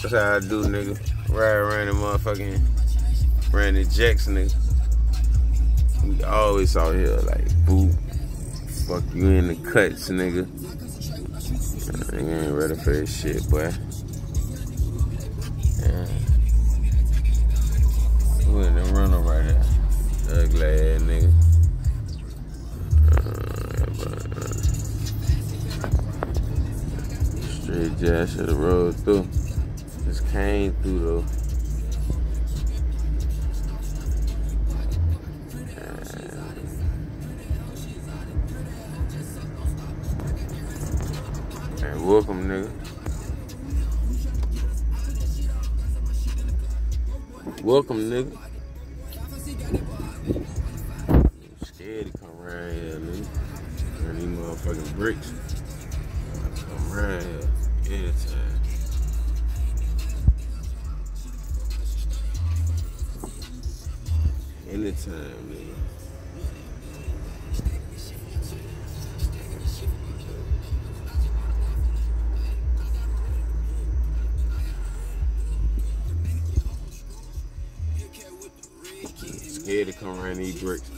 That's how I do, nigga. Ride around the motherfucking Randy Jackson, nigga. We always out here like, boo, fuck you in the cuts, nigga. I ain't ready for this shit, boy. Straight jazz should have rolled through. Just came through though. And welcome, nigga. Welcome, nigga. I'm scared to come around here, nigga. Turn these motherfucking bricks. Come around here anytime. Anytime, nigga. Scared to come around these bricks.